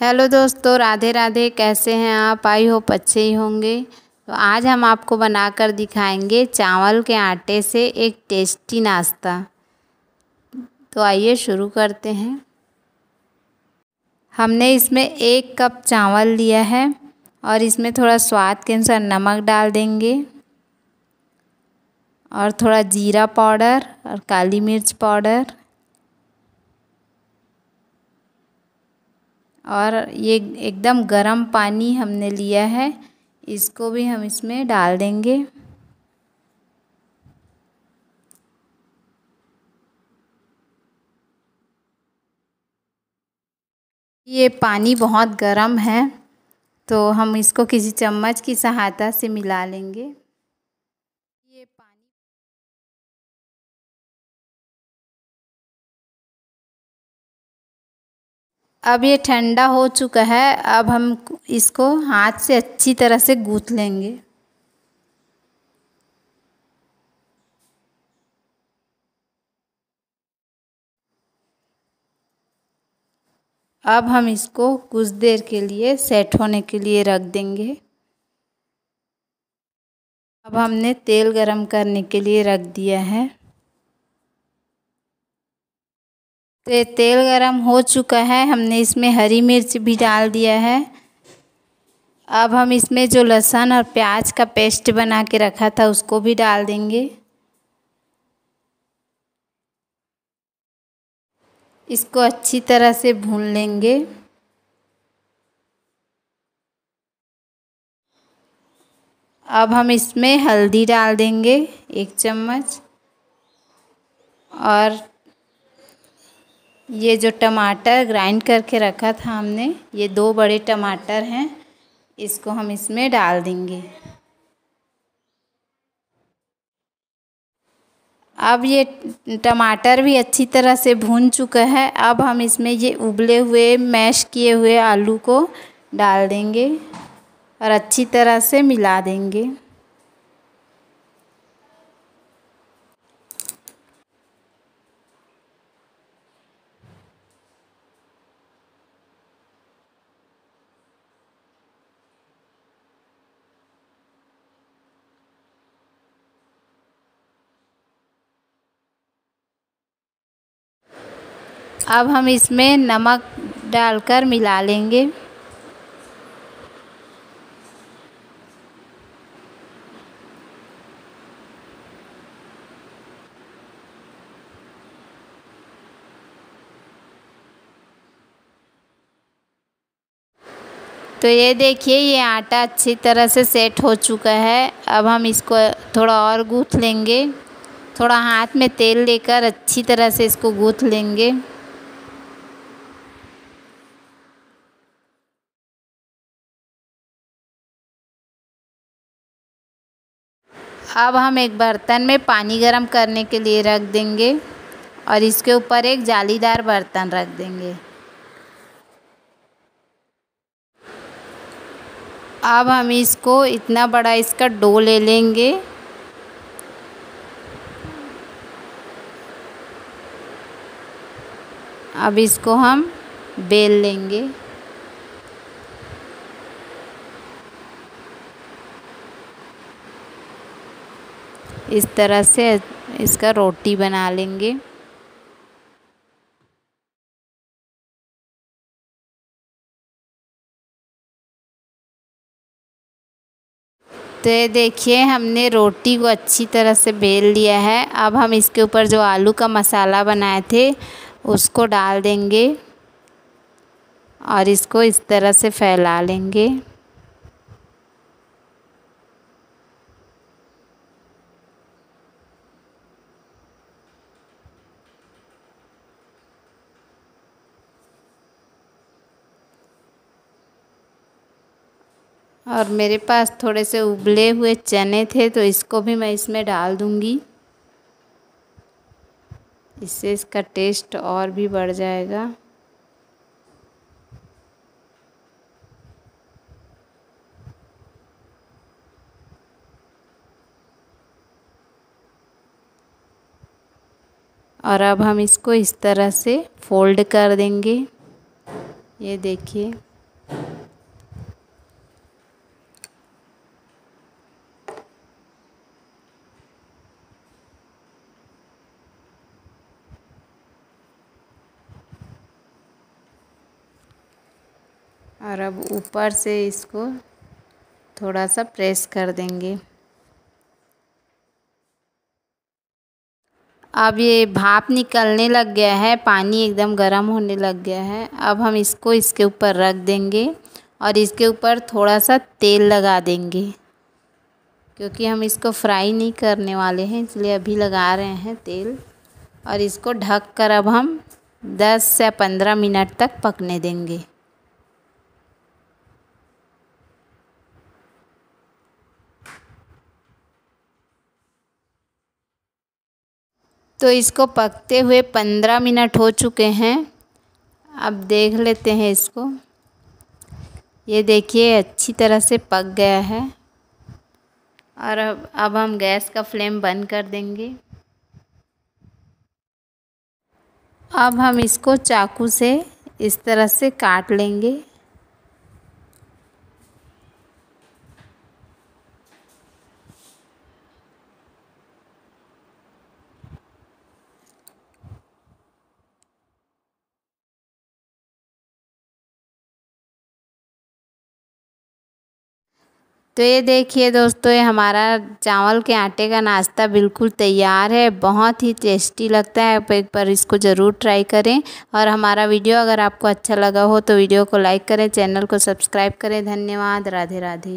Hello दोस्तों, राधे राधे, कैसे हैं आप? आई होप अच्छे ही होंगे। तो आज हम आपको बनाकर दिखाएँगे चावल के आटे से एक टेस्टी नाश्ता। तो आइए शुरू करते हैं। हमने इसमें एक कप चावल लिया है और इसमें थोड़ा स्वाद के अनुसार नमक डाल देंगे और थोड़ा जीरा पाउडर और काली मिर्च पाउडर और ये एकदम गरम पानी हमने लिया है। इसको भी हम इसमें डाल देंगे। ये पानी बहुत गर्म है तो हम इसको किसी चम्मच की सहायता से मिला लेंगे। अब ये ठंडा हो चुका है, अब हम इसको हाथ से अच्छी तरह से गूँथ लेंगे। अब हम इसको कुछ देर के लिए सेट होने के लिए रख देंगे। अब हमने तेल गरम करने के लिए रख दिया है। तो तेल गरम हो चुका है। हमने इसमें हरी मिर्च भी डाल दिया है। अब हम इसमें जो लहसुन और प्याज का पेस्ट बना के रखा था, उसको भी डाल देंगे। इसको अच्छी तरह से भून लेंगे। अब हम इसमें हल्दी डाल देंगे एक चम्मच। और ये जो टमाटर ग्राइंड करके रखा था हमने, ये दो बड़े टमाटर हैं, इसको हम इसमें डाल देंगे। अब ये टमाटर भी अच्छी तरह से भून चुका है। अब हम इसमें ये उबले हुए, मैश किए हुए आलू को डाल देंगे और अच्छी तरह से मिला देंगे। अब हम इसमें नमक डालकर मिला लेंगे। तो ये देखिए, ये आटा अच्छी तरह से सेट हो चुका है। अब हम इसको थोड़ा और गूँथ लेंगे। थोड़ा हाथ में तेल लेकर अच्छी तरह से इसको गूँथ लेंगे। अब हम एक बर्तन में पानी गर्म करने के लिए रख देंगे और इसके ऊपर एक जालीदार बर्तन रख देंगे। अब हम इसको इतना बड़ा इसका डो ले लेंगे। अब इसको हम बेल लेंगे। इस तरह से इसका रोटी बना लेंगे। तो ये देखिए, हमने रोटी को अच्छी तरह से बेल लिया है। अब हम इसके ऊपर जो आलू का मसाला बनाए थे, उसको डाल देंगे और इसको इस तरह से फैला लेंगे। और मेरे पास थोड़े से उबले हुए चने थे तो इसको भी मैं इसमें डाल दूँगी। इससे इसका टेस्ट और भी बढ़ जाएगा। और अब हम इसको इस तरह से फोल्ड कर देंगे। ये देखिए। और अब ऊपर से इसको थोड़ा सा प्रेस कर देंगे। अब ये भाप निकलने लग गया है, पानी एकदम गर्म होने लग गया है। अब हम इसको इसके ऊपर रख देंगे और इसके ऊपर थोड़ा सा तेल लगा देंगे, क्योंकि हम इसको फ्राई नहीं करने वाले हैं, इसलिए अभी लगा रहे हैं तेल। और इसको ढक कर अब हम 10 से 15 मिनट तक पकने देंगे। तो इसको पकते हुए पंद्रह मिनट हो चुके हैं। अब देख लेते हैं इसको। ये देखिए, अच्छी तरह से पक गया है। और अब अब हम गैस का फ्लेम बंद कर देंगे। अब हम इसको चाकू से इस तरह से काट लेंगे। तो ये देखिए दोस्तों, ये हमारा चावल के आटे का नाश्ता बिल्कुल तैयार है। बहुत ही टेस्टी लगता है। आप एक बार इसको ज़रूर ट्राई करें। और हमारा वीडियो अगर आपको अच्छा लगा हो तो वीडियो को लाइक करें, चैनल को सब्सक्राइब करें। धन्यवाद। राधे राधे